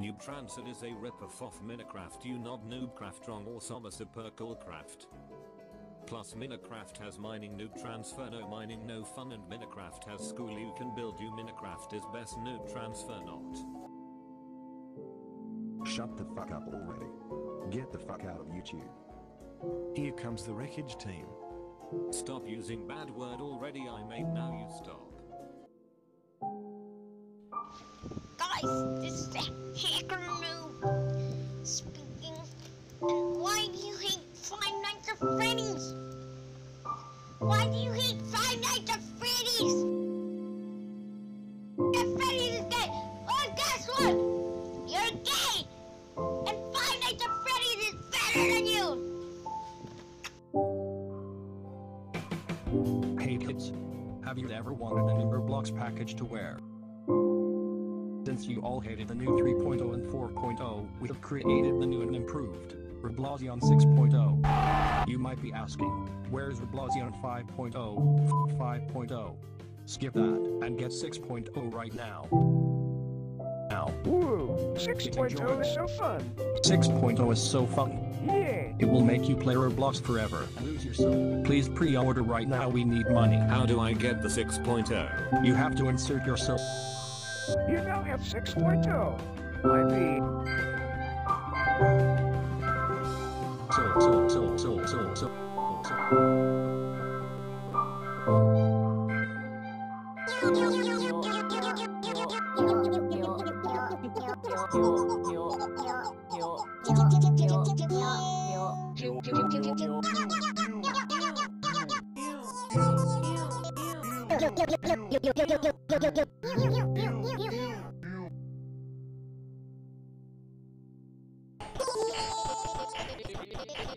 Noob Transit is a rip-off of Minecraft you not Noobcraft wrong or some super cool craft. Plus Minecraft has mining noob transfer no mining no fun and Minecraft has school you can build you Minecraft is best noob transfer not. Shut the fuck up already. Get the fuck out of YouTube. Here comes the Rekage Team. Stop using bad word already I made now you stop. Guys, this is the Hacker Noob speaking. And why do you hate Five Nights at Freddy's? Why do you hate Five Nights at Freddy's? And Freddy's is gay. Oh, guess what? You're gay. And Five Nights at Freddy's is better than you. Hey kids, have you ever wanted a new Roblox package to wear? Since you all hated the new 3.0 and 4.0, we have created the new and improved Reblozion 6.0. You might be asking, where's Reblozion 5.0? 5.0. Skip that and get 6.0 right now. Now, Woo! 6.0 is so fun. 6.0 is so fun. Yeah. It will make you play Roblox forever and lose your soul. Please pre-order right now. We need money. How do I get the 6.0? You have to insert your soul. You now have 6.0. I mean, soul, soul, soul, soul, soul, soul, soul. You.